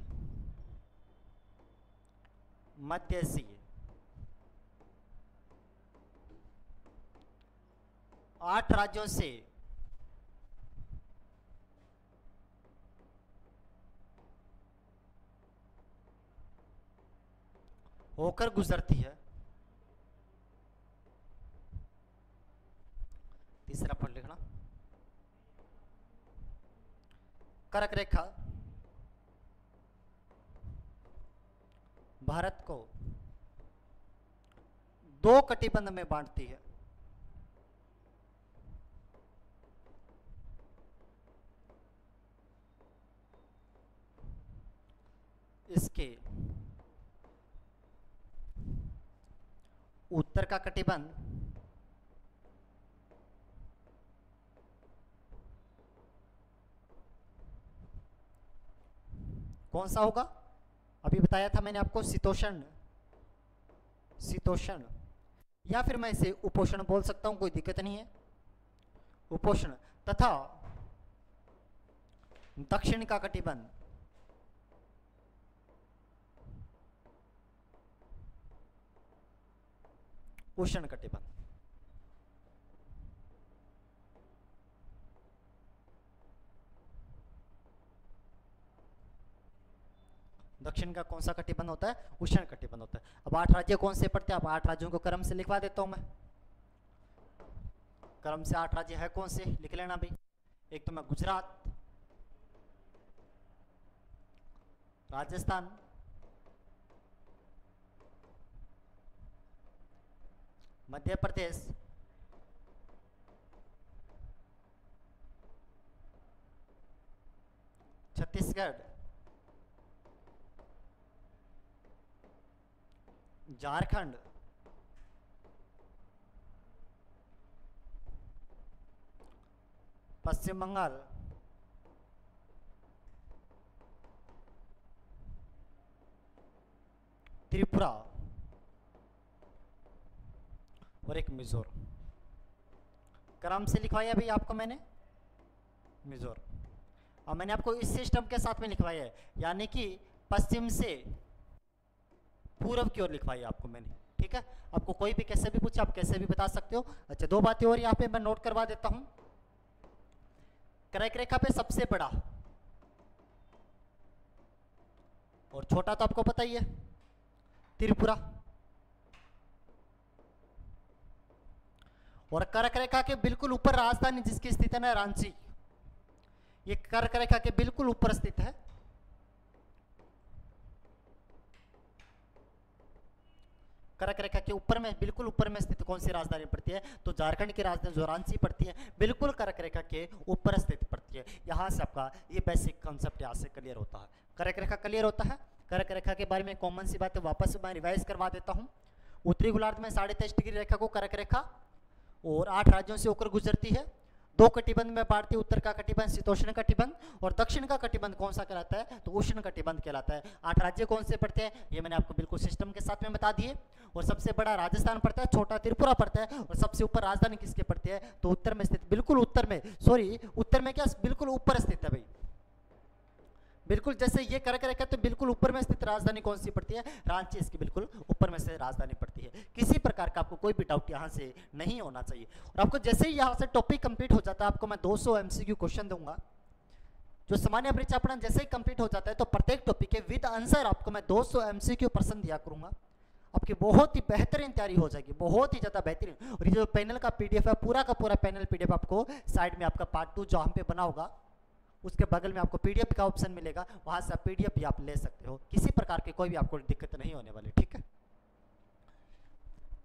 मध्य से आठ राज्यों से। होकर गुजरती है। तीसरा पॉइंट लिखना। कर्क रेखा। भारत को दो कटिबंध में बांटती है। इसके उत्तर का कटिबंध कौन सा होगा? अभी बताया था मैंने आपको, शीतोषण। शीतोषण। या फिर मैं इसे उपोषण बोल सकता हूँ, कोई दिक्कत नहीं है। उपोषण। तथा दक्षिण का कटिबंध। उष्ण कटिबंध दक्षिण का कौन सा कटिबंध होता है? उष्ण कटिबंध होता है। अब आठ राज्य कौन से पड़ते हैं? अब आठ राज्यों को क्रम से लिखवा देता हूँ मैं। क्रम से आठ राज्य है कौन से? लिख लेना भाई। एक तो मैं गुजरात, राजस्थान मध्य प्रदेश छत्तीसगढ़ झारखंड पश्चिम बंगाल त्रिपुरा और एक मिजोरम क्रम से लिखवाया भी आपको मैंने? मिज़ोर। और मैंने आपको इस सिस्टम के साथ में लिखवाया है। यानी कि पश्चिम से पूर्व की ओर लिखवाई आपको मैंने। ठीक है? आपको कोई भी कैसे भी पूछे, आप कैसे भी बता सकते हो। अच्छा दो बातें और यहाँ पे मैं नोट करवा देता हूँ। क्रैक रेखा पे सबसे बड़ा और छोटा तो आपको पता ही है। त्रिपुरा। और कर्क रेखा के बिल्कुल ऊपर राजधानी जिसकी स्थित है रांची। ये कर्क रेखा के बिल्कुल ऊपर स्थित है। कर्क रेखा के ऊपर में, बिल्कुल ऊपर में स्थित कौन सी राजधानी पड़ती है? तो झारखंड की राजधानी जो रांची पड़ती है, बिल्कुल कर्क रेखा के ऊपर स्थित पड़ती है। यहाँ से आपका ये बेसिक कॉन्सेप्ट यहाँ से क्लियर होता है। कर्क रेखा क्लियर होता है। कर्क रेखा के बारे में कॉमन सी बातें वापस मैं रिवाइज करवा देता हूँ। उत्तरी गोलार्ध में साढ़े तेईस डिग्री रेखा को कर्क रेखा और आठ राज्यों से होकर गुजरती है। दो कटिबंध में बांटती उत्तर का कटिबंध, शीतोष्ण कटिबंध और दक्षिण का कटिबंध कौन सा कहलाता है? तो उष्ण कटिबंध कहलाता है। आठ राज्य कौन से पड़ते हैं? ये मैंने आपको बिल्कुल सिस्टम के साथ में बता दिए। और सबसे बड़ा राजस्थान पड़ता है, छोटा त्रिपुरा पड़ता है और सबसे ऊपर राजधानी किसके पड़ती है? तो उत्तर में स्थित, बिल्कुल उत्तर में सॉरी उत्तर में क्या बिल्कुल ऊपर स्थित है भाई? बिल्कुल, जैसे ये करके रखा तो बिल्कुल ऊपर में स्थित राजधानी कौन सी पड़ती है? रांची इसकी बिल्कुल ऊपर में से राजधानी पड़ती है। किसी प्रकार का आपको कोई भी डाउट यहाँ से नहीं होना चाहिए। और आपको जैसे ही यहाँ से टॉपिक कंप्लीट हो जाता है, आपको मैं 200 एमसीक्यू क्वेश्चन दूँगा। जो सामान्य परीक्षा पढ़ना जैसे ही कंप्लीट हो जाता है तो प्रत्येक टॉपिक के विद आंसर आपको मैं 200 एमसीक्यू प्रश्न दिया करूँगा। आपकी बहुत ही बेहतरीन तैयारी हो जाएगी, बहुत ही ज़्यादा बेहतरीन। और ये जो पैनल का पीडीएफ है, पूरा का पूरा पैनल पीडीएफ आपको साइड में आपका पार्ट टू जहाँ पे बना होगा। उसके बगल में आपको पीडीएफ का ऑप्शन मिलेगा, वहाँ से आप पीडीएफ भी आप ले सकते हो। किसी प्रकार की कोई भी आपको दिक्कत नहीं होने वाली, ठीक है?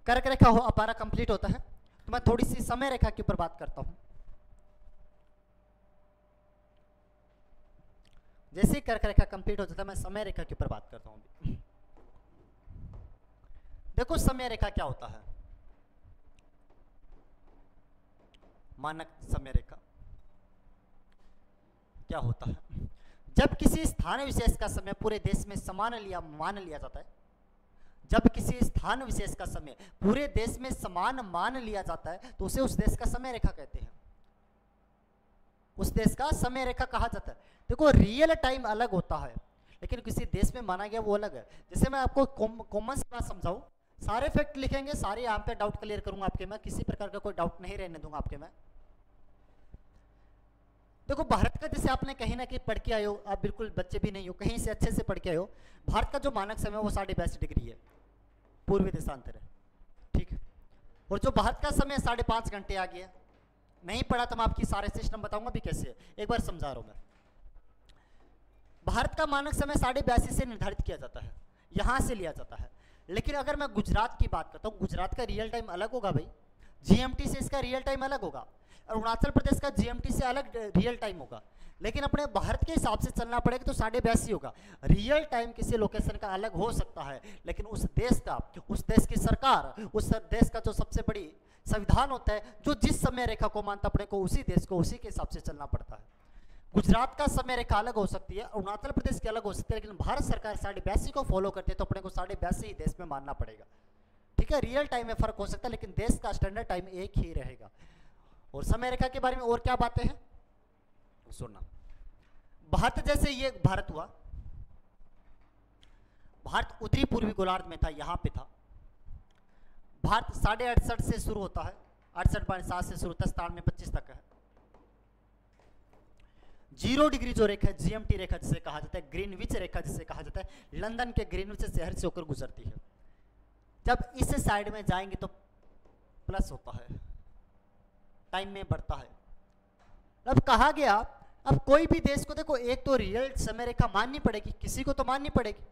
कर्क रेखा हो हमारा कंप्लीट होता है। तो मैं थोड़ी सी समय रेखा के ऊपर बात करता हूँ। जैसे कर्क रेखा कंप्लीट हो जाता है, मैं समय रेखा के ऊपर बात करता हूँ। देखो, समय रेखा क्या होता है? मानक समय रेखा। क्या होता है? जब किसी स्थान विशेष का समय पूरे देश में समान लिया, मान लिया जाता है, जब किसी स्थान विशेष का समय पूरे देश में समान मान लिया जाता है तो उसे उस देश का समय रेखा कहते हैं। उस देश का समय रेखा कहा जाता है। देखो रियल टाइम अलग होता है, लेकिन किसी देश में माना गया वो अलग है। जैसे मैं आपको कॉमन सी बात समझाऊं, सारे फैक्ट लिखेंगे, सारे यहाँ पे डाउट क्लियर करूँगा आपके मैं, किसी प्रकार का कोई डाउट नहीं रहने दूँगा आपके मैं। देखो, भारत का जैसे आपने कहीं ना कहीं पढ़ के आए हो, आप बिल्कुल बच्चे भी नहीं हो, कहीं से अच्छे से पढ़ के आए हो, भारत का जो मानक समय है वो साढ़े बयासी डिग्री है। पूर्वी देशांतर है। ठीक है? और जो भारत का समय साढ़े पाँच घंटे आ गया नहीं पढ़ा तो मैं आपकी सारे सिस्टम बताऊँगा भी कैसे है। एक बार समझा रहा हूँ मैं। भारत का मानक समय साढ़े बयासी से निर्धारित किया जाता है। यहाँ से लिया जाता है। लेकिन अगर मैं गुजरात की बात करता हूँ, गुजरात का रियल टाइम अलग होगा भाई। जीएमटी से इसका रियल टाइम अलग होगा। अरुणाचल प्रदेश का जीएमटी से अलग रियल टाइम होगा। लेकिन अपने भारत के हिसाब से चलना पड़ेगा तो साढ़े बयासी होगा। रियल टाइम किसी लोकेशन का अलग हो सकता है, लेकिन उस देश का, उस देश की सरकार, उस देश का जो सबसे बड़ी संविधान होता है, जो जिस समय रेखा को मानता अपने को उसी देश को उसी के हिसाब से चलना पड़ता है। गुजरात का समय रेखा अलग हो सकती है, अरुणाचल प्रदेश की अलग हो सकती है, लेकिन भारत सरकार साढ़े बयासी को फॉलो करती है तो अपने को साढ़े बयासी ही देश में मानना पड़ेगा। ठीक है रियल टाइम में फ़र्क हो सकता है, लेकिन देश का स्टैंडर्ड टाइम एक ही रहेगा। और समय रेखा के बारे में और क्या बातें हैं? सुनना। भारत जैसे ये भारत हुआ। भारत उत्तरी पूर्वी गोलार्ध में था, यहाँ पे था। भारत साढ़े अड़सठ से शुरू होता है, अड़सठ पॉइंट सात से शुरू होता है पच्चीस तक है। ज़ीरो डिग्री जो रेखा जीएमटी रेखा जिसे कहा जाता है ग्रीनविच रेखा जिसे कहा जाता है, लंदन के ग्रीनविच शहर से होकर गुजरती है। जब इस साइड में जाएँगे तो प्लस होता है। टाइम में बढ़ता है। अब कहा गया, अब कोई भी देश को देखो, एक तो रियल समय रेखा माननी पड़ेगी, किसी को तो माननी पड़ेगी।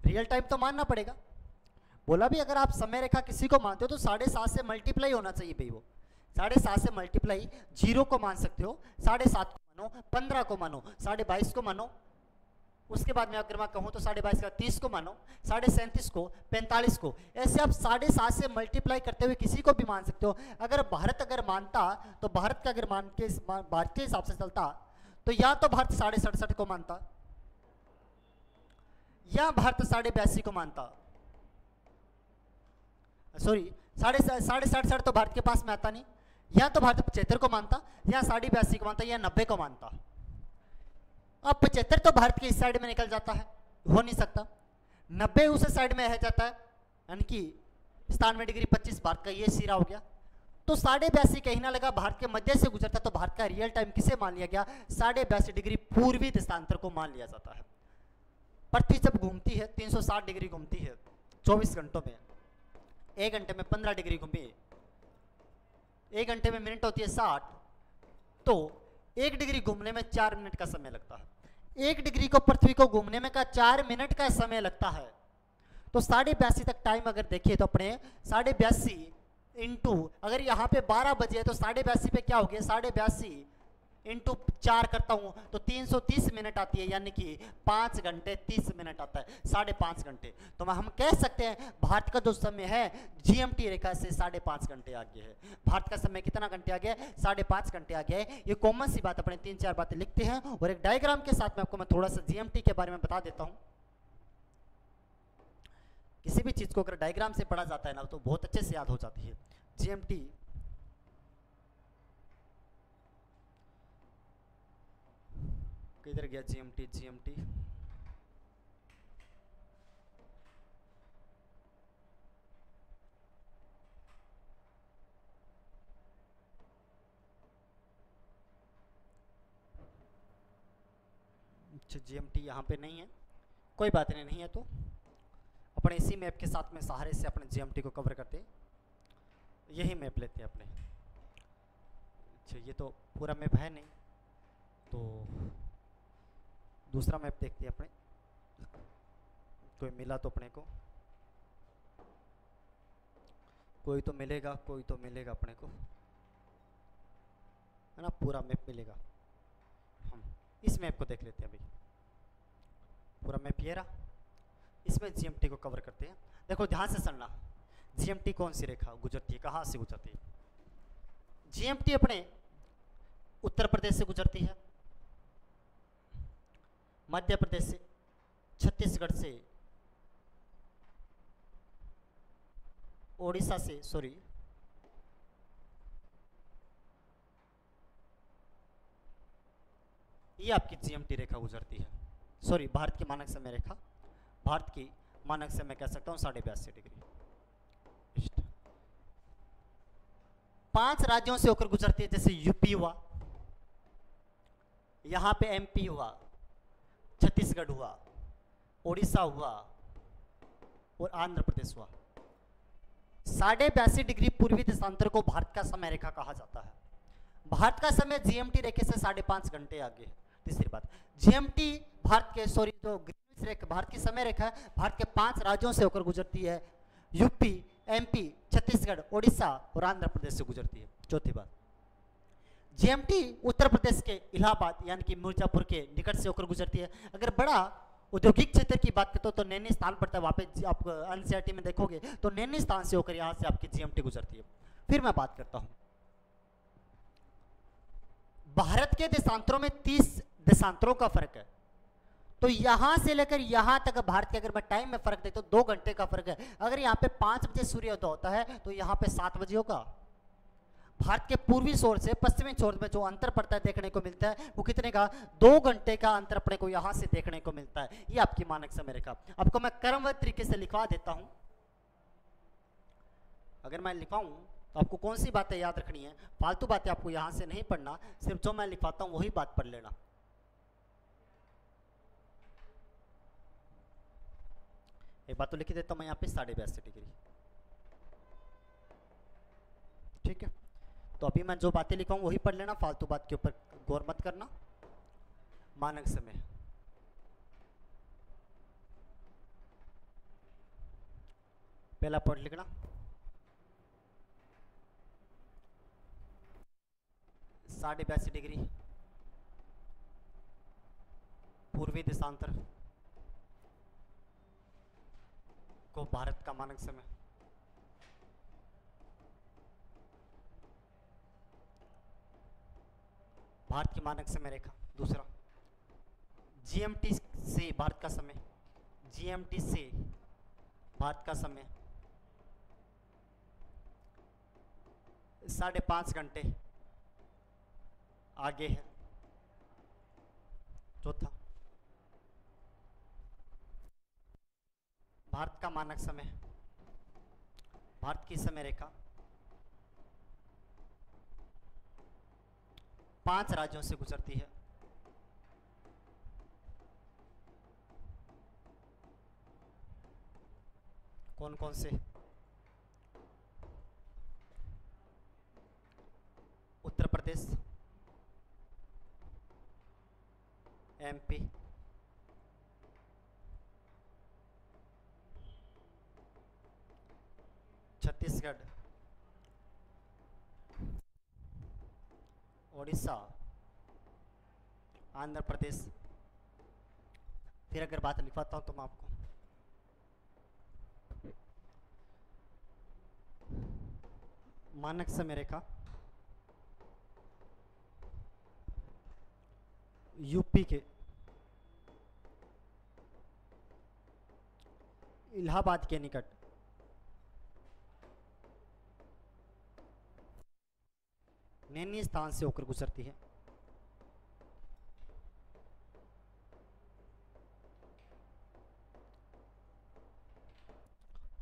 रियल टाइम तो मानना पड़ेगा। बोला भी अगर आप समय रेखा किसी को मानते हो तो साढ़े सात से मल्टीप्लाई होना चाहिए भाई वो। साढ़े सात से मल्टीप्लाई ज़ीरो को मान सकते हो, साढ़े सात को मानो, पंद्रह को मानो, साढ़े बाईस को मानो। उसके बाद में अगर मैं कहूँ तो साढ़े बाईस का तीस को मानो, साढ़े सैंतीस को, पैंतालीस को। ऐसे आप साढ़े सात से मल्टीप्लाई करते हुए किसी को भी मान सकते हो। अगर भारत अगर मानता तो भारत का अगर मान के भारत के हिसाब से चलता तो या तो भारत साढ़े सड़सठ को मानता, या भारत साढ़े बयासी को मानता। सॉरी, साढ़े साढ़े सड़सठ तो भारत के पास में आता नहीं। या तो भारत पचहत्तर को मानता, या साढ़े बयासी को मानता, या नब्बे को मानता। अब पचहत्तर तो भारत के इस साइड में निकल जाता है। हो नहीं सकता। नब्बे उस साइड में रह जाता है। यानी कि सतानवे डिग्री पच्चीस भारत का ये सिरा हो गया। तो साढ़े बयासी कहीं ना लगा भारत के मध्य से गुजरता तो भारत का रियल टाइम किसे मान लिया गया? साढ़े बयासी डिग्री पूर्वी दिशांतर को मान लिया जाता है। पृथ्वी जब घूमती है 360 डिग्री घूमती है 24 घंटों में। एक घंटे में 15 डिग्री घूमी एक घंटे में मिनट होती है 60 तो एक डिग्री घूमने में चार मिनट का समय लगता है। एक डिग्री को पृथ्वी को घूमने में का चार मिनट का समय लगता है। तो साढ़े बयासी तक टाइम अगर देखिए तो अपने साढ़े बयासी इंटू अगर यहाँ पे बारह बजे तो साढ़े बयासी पे क्या हो गया? साढ़े बयासी इंटू चार करता हूँ तो 330 मिनट आती है, यानी कि पाँच घंटे तीस मिनट आता है, साढ़े पाँच घंटे। तो हम कह सकते हैं, भारत का जो समय है जीएमटी रेखा से साढ़े पाँच घंटे आगे है। भारत का समय कितना घंटे आ गया साढ़े पाँच घंटे आ गया है। ये कॉमन सी बात अपने तीन चार बातें लिखते हैं, और एक डायग्राम के साथ में आपको मैं थोड़ा सा जीएमटी के बारे में बता देता हूँ। किसी भी चीज़ को अगर डायग्राम से पढ़ा जाता है ना तो बहुत अच्छे से याद हो जाती है। जीएमटी किधर गया जीएमटी जीएमटी अच्छा जीएमटी यहाँ पे नहीं है। कोई बात नहीं नहीं है तो। अपने इसी मैप के साथ में सहारे से अपने जीएमटी को कवर करते। यही मैप लेते हैं अपने। अच्छा ये तो पूरा मैप है नहीं तो दूसरा मैप देखते हैं अपने। कोई मिला तो अपने को। कोई तो मिलेगा, कोई तो मिलेगा अपने को। है ना, पूरा मैप मिलेगा। हम इस मैप को देख लेते हैं अभी। पूरा मैप ये रहा। इसमें जीएमटी को कवर करते हैं। देखो, ध्यान से सुनना। जीएमटी कौन सी रेखा गुजरती है? कहाँ से गुजरती है? जीएमटी अपने उत्तर प्रदेश से गुजरती है। मध्य प्रदेश से, छत्तीसगढ़ से, ओडिशा से सॉरी ये आपकी जीएमटी रेखा गुजरती है। सॉरी भारत की मानक समय रेखा, भारत की मानक से मैं कह सकता हूँ, साढ़े बयासी डिग्री। पाँच राज्यों से होकर गुजरती है, जैसे यूपी हुआ, यहाँ पे एमपी हुआ छत्तीसगढ़ हुआ उड़ीसा हुआ और आंध्र प्रदेश हुआ। साढ़े बयासी डिग्री पूर्वी देशांतर को भारत का समय रेखा कहा जाता है। भारत का समय जीएमटी रेखे से साढ़े पाँच घंटे आगे तीसरी बात जीएमटी भारत के सॉरी जो ग्रीनविच रेखा, भारत की समय रेखा भारत के पाँच राज्यों से होकर गुजरती है। यूपी एमपी छत्तीसगढ़, ओडिशा और आंध्र प्रदेश से गुजरती है। चौथी बात जीएमटी उत्तर प्रदेश के इलाहाबाद, यानी कि मिर्जापुर के निकट से होकर गुजरती है। अगर बड़ा औद्योगिक क्षेत्र की बात करते हो तो नैनी स्थान पड़ता है वहाँ पे आप एनसीआरटी में देखोगे तो नैनी स्थान से होकर यहाँ से आपकी जीएमटी गुजरती है। फिर मैं बात करता हूँ। भारत के देशांतरों में 30 देशांतरों का फ़र्क है। तो यहाँ से लेकर यहाँ तक भारत के अगर मैं टाइम में फ़र्क देखता तो दो घंटे का फ़र्क है। अगर यहाँ पे पाँच बजे सूर्योदय होता है तो यहाँ पे सात बजे होगा। भारत के पूर्वी छोर से पश्चिमी छोर में जो अंतर पड़ता है देखने को मिलता है, वो कितने का? दो घंटे का अंतर अपने को यहाँ से देखने को मिलता है। ये आपकी मानक समय रेखा आपको मैं क्रमबद्ध तरीके से लिखवा देता हूँ। अगर मैं लिखवाऊं तो आपको कौन सी बातें याद रखनी है? फालतू बातें आपको यहाँ से नहीं पढ़ना, सिर्फ़ जो मैं लिखवाता हूँ, वही बात पढ़ लेना। एक बात तो लिख देता हूँ मैं यहाँ पे, साढ़े बयासी डिग्री। ठीक है? तो अभी मैं जो बातें लिखाऊं वही पढ़ लेना, फालतू बात के ऊपर गौर मत करना। मानक समय। पहला पॉइंट लिखना। साढ़े बयासी डिग्री। पूर्वी देशांतर। को भारत का मानक समय। भारत की मानक समय रेखा, दूसरा। जीएमटी से भारत का समय जीएमटी से भारत का समय साढ़े पाँच घंटे आगे है। चौथा। भारत का मानक समय, भारत की समय रेखा पाँच राज्यों से गुजरती है। कौन कौन से? उत्तर प्रदेश एमपी छत्तीसगढ़। उड़ीसा आंध्र प्रदेश। फिर अगर बात लिखवाता हूँ तो मैं आपको मानक समय रेखा यूपी के इलाहाबाद के निकट। नैनी स्थान से होकर गुजरती है।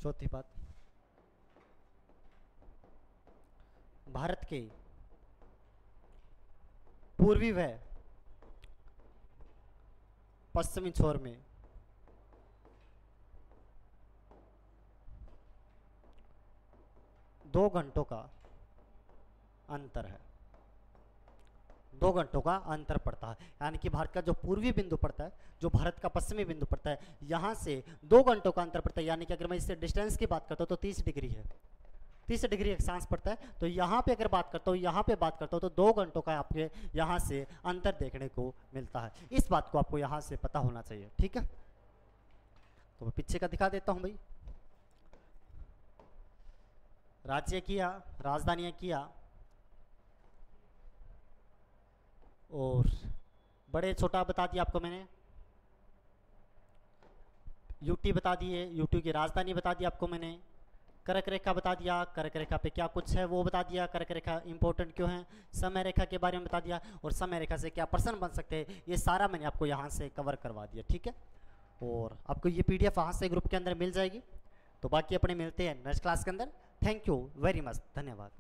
चौथी बात। भारत के पूर्वी व पश्चिमी छोर में दो घंटों का अंतर है। दो घंटों का अंतर पड़ता है। यानी कि भारत का जो पूर्वी बिंदु पड़ता है, जो भारत का पश्चिमी बिंदु पड़ता है, यहाँ से दो घंटों का अंतर पड़ता है। यानी कि अगर मैं इससे डिस्टेंस की बात करता हूँ तो तीस डिग्री है। तीस डिग्री एक सांस पड़ता है तो यहाँ पे अगर बात करता हूँ, यहाँ पे बात करता हूँ तो दो घंटों का आपके यहाँ से अंतर देखने को मिलता है। इस बात को आपको यहाँ से पता होना चाहिए, ठीक है? तो मैं पीछे का दिखा देता हूँ भाई। राज्य किया, राजधानियाँ किया और बड़े छोटा बता दिया आपको मैंने। यूटी बता दिए यूटी की राजधानी बता दी आपको मैंने। करक रेखा बता दिया, करक रेखा पे क्या कुछ है वो बता दिया। करक रेखा इंपॉर्टेंट क्यों है? समय रेखा के बारे में बता दिया और समय रेखा से क्या प्रश्न बन सकते हैं? ये सारा मैंने आपको यहाँ से कवर करवा दिया, ठीक है? और आपको ये पी डी एफ़ से ग्रुप के अंदर मिल जाएगी। तो बाकी अपने मिलते हैं नेक्स्ट क्लास के अंदर। थैंक यू वेरी मच धन्यवाद।